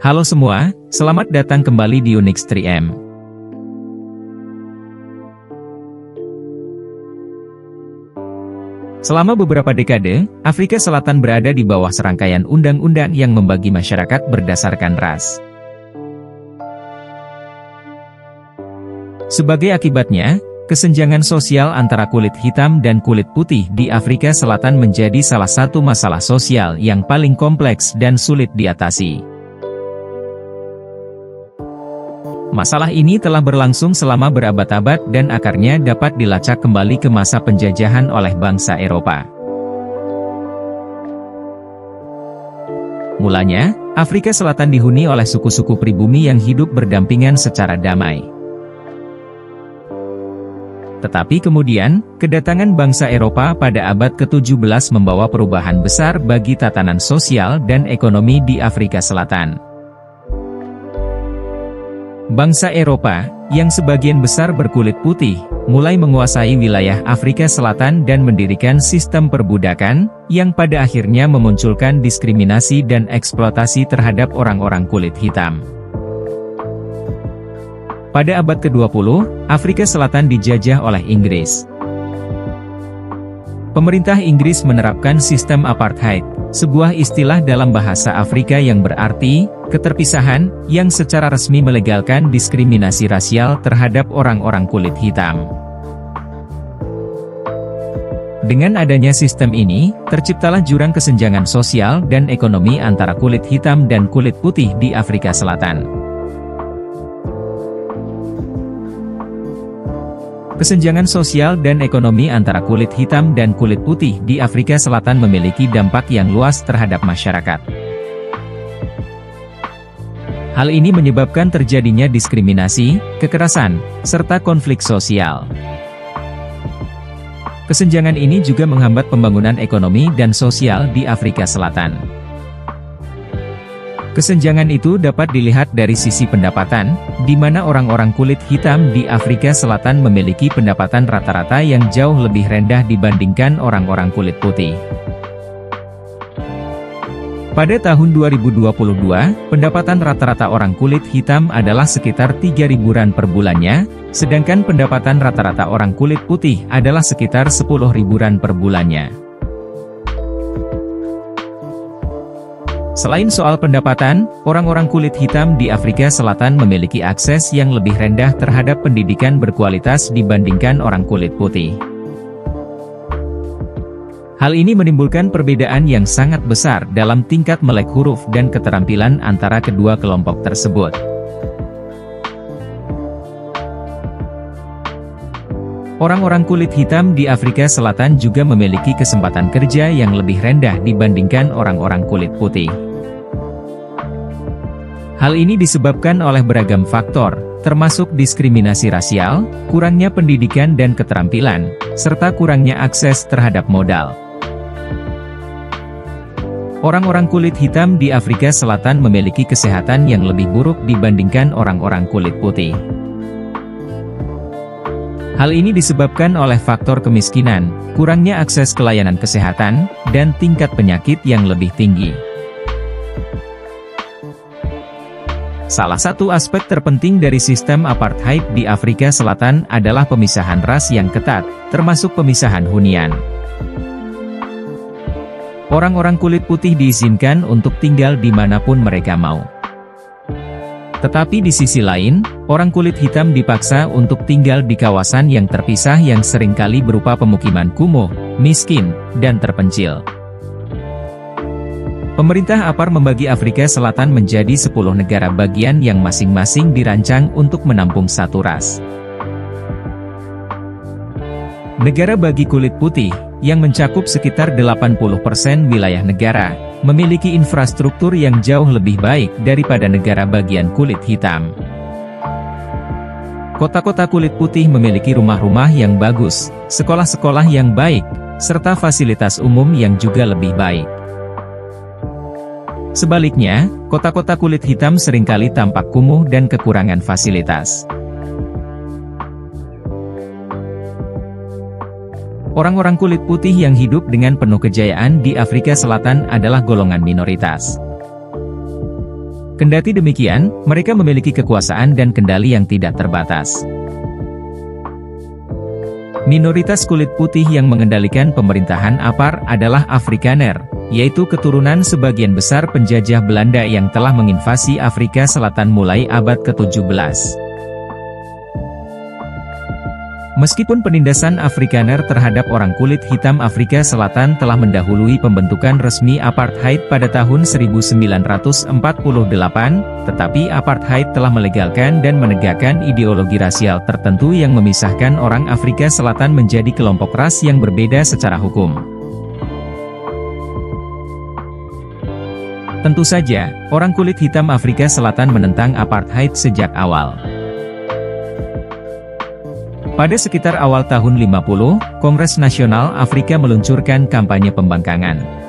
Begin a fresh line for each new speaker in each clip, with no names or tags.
Halo semua, selamat datang kembali di Unix 3M. Selama beberapa dekade, Afrika Selatan berada di bawah serangkaian undang-undang yang membagi masyarakat berdasarkan ras. Sebagai akibatnya, kesenjangan sosial antara kulit hitam dan kulit putih di Afrika Selatan menjadi salah satu masalah sosial yang paling kompleks dan sulit diatasi. Masalah ini telah berlangsung selama berabad-abad dan akarnya dapat dilacak kembali ke masa penjajahan oleh bangsa Eropa. Mulanya, Afrika Selatan dihuni oleh suku-suku pribumi yang hidup berdampingan secara damai. Tetapi kemudian, kedatangan bangsa Eropa pada abad ke-17 membawa perubahan besar bagi tatanan sosial dan ekonomi di Afrika Selatan. Bangsa Eropa, yang sebagian besar berkulit putih, mulai menguasai wilayah Afrika Selatan dan mendirikan sistem perbudakan, yang pada akhirnya memunculkan diskriminasi dan eksploitasi terhadap orang-orang kulit hitam. Pada abad ke-20, Afrika Selatan dijajah oleh Inggris. Pemerintah Inggris menerapkan sistem apartheid, sebuah istilah dalam bahasa Afrika yang berarti, keterpisahan, yang secara resmi melegalkan diskriminasi rasial terhadap orang-orang kulit hitam. Dengan adanya sistem ini, terciptalah jurang kesenjangan sosial dan ekonomi antara kulit hitam dan kulit putih di Afrika Selatan. Kesenjangan sosial dan ekonomi antara kulit hitam dan kulit putih di Afrika Selatan memiliki dampak yang luas terhadap masyarakat. Hal ini menyebabkan terjadinya diskriminasi, kekerasan, serta konflik sosial. Kesenjangan ini juga menghambat pembangunan ekonomi dan sosial di Afrika Selatan. Kesenjangan itu dapat dilihat dari sisi pendapatan, di mana orang-orang kulit hitam di Afrika Selatan memiliki pendapatan rata-rata yang jauh lebih rendah dibandingkan orang-orang kulit putih. Pada tahun 2022, pendapatan rata-rata orang kulit hitam adalah sekitar 3 ribuan per bulannya, sedangkan pendapatan rata-rata orang kulit putih adalah sekitar 10 ribuan per bulannya. Selain soal pendapatan, orang-orang kulit hitam di Afrika Selatan memiliki akses yang lebih rendah terhadap pendidikan berkualitas dibandingkan orang kulit putih. Hal ini menimbulkan perbedaan yang sangat besar dalam tingkat melek huruf dan keterampilan antara kedua kelompok tersebut. Orang-orang kulit hitam di Afrika Selatan juga memiliki kesempatan kerja yang lebih rendah dibandingkan orang-orang kulit putih. Hal ini disebabkan oleh beragam faktor, termasuk diskriminasi rasial, kurangnya pendidikan dan keterampilan, serta kurangnya akses terhadap modal. Orang-orang kulit hitam di Afrika Selatan memiliki kesehatan yang lebih buruk dibandingkan orang-orang kulit putih. Hal ini disebabkan oleh faktor kemiskinan, kurangnya akses ke layanan kesehatan, dan tingkat penyakit yang lebih tinggi. Salah satu aspek terpenting dari sistem apartheid di Afrika Selatan adalah pemisahan ras yang ketat, termasuk pemisahan hunian. Orang-orang kulit putih diizinkan untuk tinggal di mana pun mereka mau. Tetapi di sisi lain, orang kulit hitam dipaksa untuk tinggal di kawasan yang terpisah yang sering kali berupa pemukiman kumuh, miskin, dan terpencil. Pemerintah APAR membagi Afrika Selatan menjadi 10 negara bagian yang masing-masing dirancang untuk menampung satu ras. Negara bagi kulit putih, yang mencakup sekitar 80% wilayah negara, memiliki infrastruktur yang jauh lebih baik daripada negara bagian kulit hitam. Kota-kota kulit putih memiliki rumah-rumah yang bagus, sekolah-sekolah yang baik, serta fasilitas umum yang juga lebih baik. Sebaliknya, kota-kota kulit hitam sering kali tampak kumuh dan kekurangan fasilitas. Orang-orang kulit putih yang hidup dengan penuh kejayaan di Afrika Selatan adalah golongan minoritas. Kendati demikian, mereka memiliki kekuasaan dan kendali yang tidak terbatas. Minoritas kulit putih yang mengendalikan pemerintahan APAR adalah Afrikaner, yaitu keturunan sebagian besar penjajah Belanda yang telah menginvasi Afrika Selatan mulai abad ke-17. Meskipun penindasan Afrikaner terhadap orang kulit hitam Afrika Selatan telah mendahului pembentukan resmi apartheid pada tahun 1948, tetapi apartheid telah melegalkan dan menegakkan ideologi rasial tertentu yang memisahkan orang Afrika Selatan menjadi kelompok ras yang berbeda secara hukum. Tentu saja, orang kulit hitam Afrika Selatan menentang apartheid sejak awal. Pada sekitar awal tahun 50, Kongres Nasional Afrika meluncurkan kampanye pembangkangan.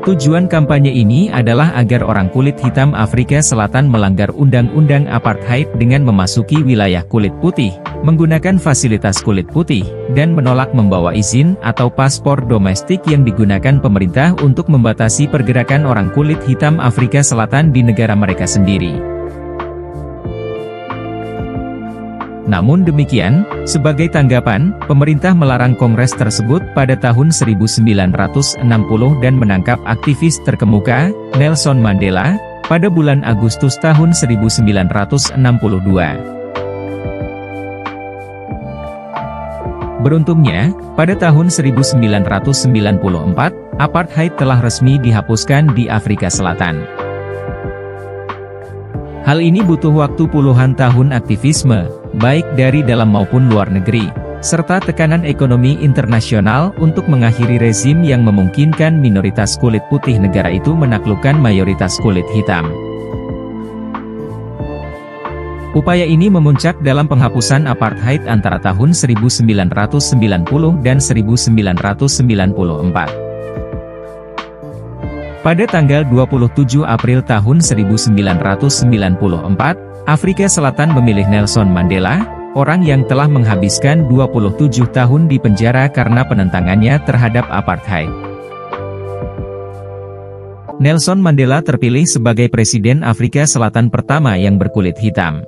Tujuan kampanye ini adalah agar orang kulit hitam Afrika Selatan melanggar undang-undang apartheid dengan memasuki wilayah kulit putih, menggunakan fasilitas kulit putih, dan menolak membawa izin atau paspor domestik yang digunakan pemerintah untuk membatasi pergerakan orang kulit hitam Afrika Selatan di negara mereka sendiri. Namun demikian, sebagai tanggapan, pemerintah melarang kongres tersebut pada tahun 1960 dan menangkap aktivis terkemuka, Nelson Mandela, pada bulan Agustus tahun 1962. Beruntungnya, pada tahun 1994, apartheid telah resmi dihapuskan di Afrika Selatan. Hal ini butuh waktu puluhan tahun aktivisme, baik dari dalam maupun luar negeri, serta tekanan ekonomi internasional untuk mengakhiri rezim yang memungkinkan minoritas kulit putih negara itu menaklukkan mayoritas kulit hitam. Upaya ini memuncak dalam penghapusan apartheid antara tahun 1990 dan 1994. Pada tanggal 27 April tahun 1994, Afrika Selatan memilih Nelson Mandela, orang yang telah menghabiskan 27 tahun di penjara karena penentangannya terhadap apartheid. Nelson Mandela terpilih sebagai Presiden Afrika Selatan pertama yang berkulit hitam.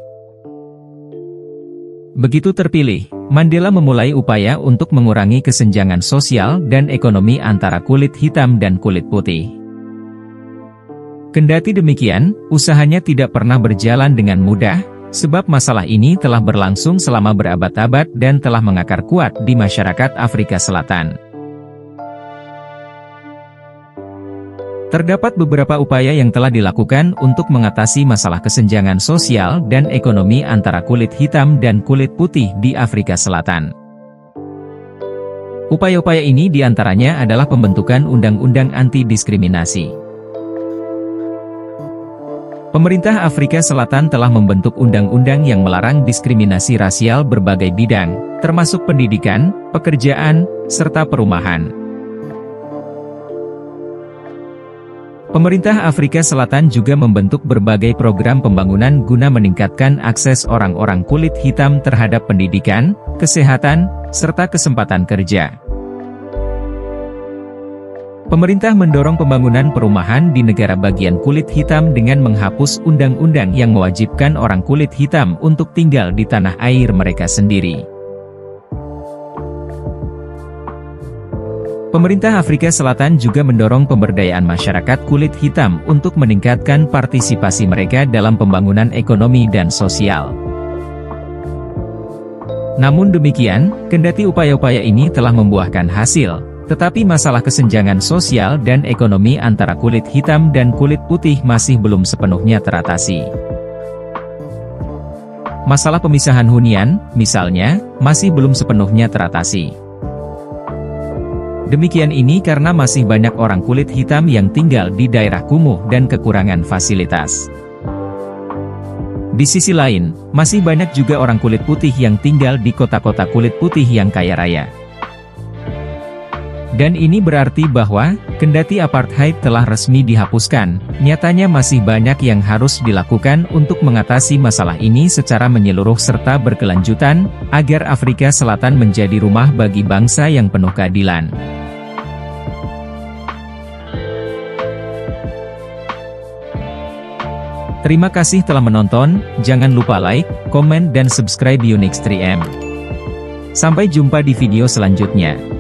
Begitu terpilih, Mandela memulai upaya untuk mengurangi kesenjangan sosial dan ekonomi antara kulit hitam dan kulit putih. Kendati demikian, usahanya tidak pernah berjalan dengan mudah, sebab masalah ini telah berlangsung selama berabad-abad dan telah mengakar kuat di masyarakat Afrika Selatan. Terdapat beberapa upaya yang telah dilakukan untuk mengatasi masalah kesenjangan sosial dan ekonomi antara kulit hitam dan kulit putih di Afrika Selatan. Upaya-upaya ini di antaranya adalah pembentukan Undang-Undang Anti-Diskriminasi. Pemerintah Afrika Selatan telah membentuk undang-undang yang melarang diskriminasi rasial berbagai bidang, termasuk pendidikan, pekerjaan, serta perumahan. Pemerintah Afrika Selatan juga membentuk berbagai program pembangunan guna meningkatkan akses orang-orang kulit hitam terhadap pendidikan, kesehatan, serta kesempatan kerja. Pemerintah mendorong pembangunan perumahan di negara bagian kulit hitam dengan menghapus undang-undang yang mewajibkan orang kulit hitam untuk tinggal di tanah air mereka sendiri. Pemerintah Afrika Selatan juga mendorong pemberdayaan masyarakat kulit hitam untuk meningkatkan partisipasi mereka dalam pembangunan ekonomi dan sosial. Namun demikian, kendati upaya-upaya ini telah membuahkan hasil, tetapi masalah kesenjangan sosial dan ekonomi antara kulit hitam dan kulit putih masih belum sepenuhnya teratasi. Masalah pemisahan hunian, misalnya, masih belum sepenuhnya teratasi. Demikian ini karena masih banyak orang kulit hitam yang tinggal di daerah kumuh dan kekurangan fasilitas. Di sisi lain, masih banyak juga orang kulit putih yang tinggal di kota-kota kulit putih yang kaya raya. Dan ini berarti bahwa, kendati apartheid telah resmi dihapuskan, nyatanya masih banyak yang harus dilakukan untuk mengatasi masalah ini secara menyeluruh serta berkelanjutan, agar Afrika Selatan menjadi rumah bagi bangsa yang penuh keadilan. Terima kasih telah menonton, jangan lupa like, komen dan subscribe Unix 3M. Sampai jumpa di video selanjutnya.